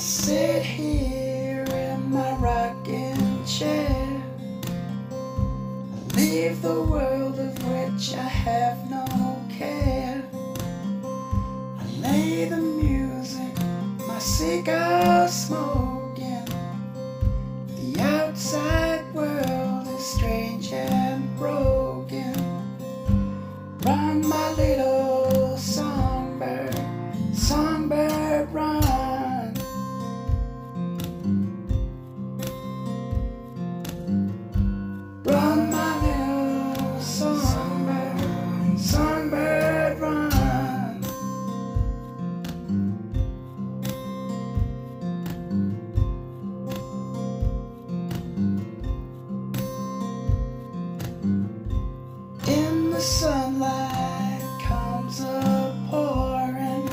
sit here in my rocking chair. I leave the world of which I have no care. I lay the music, my cigar smoking. The sunlight comes a pouring.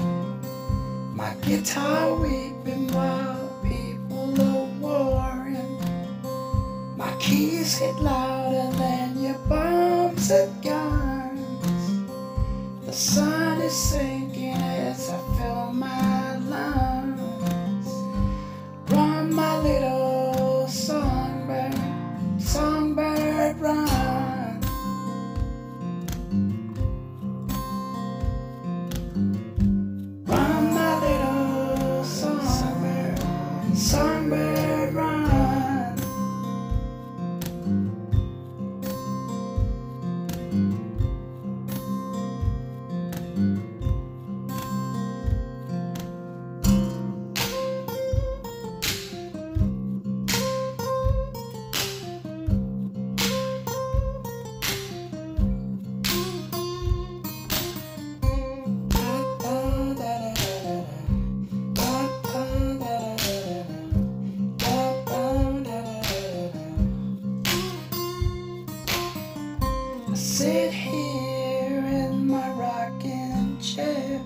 My guitar weeping while people are warring. My keys hit louder than your bombs and guns. The sun is sinking songbird, sit here in my rocking chair.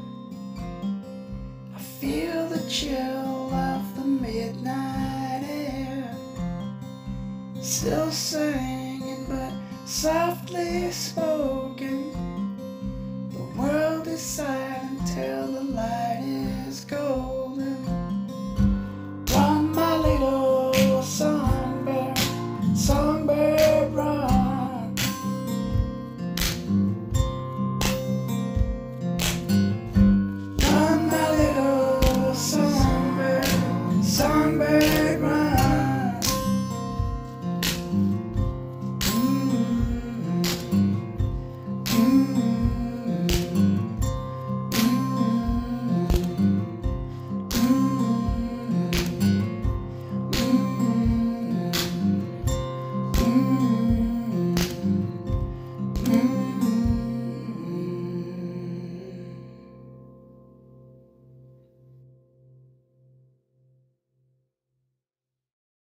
I feel the chill of the midnight air. Still singing, but softly spoken. The world is silent till the light.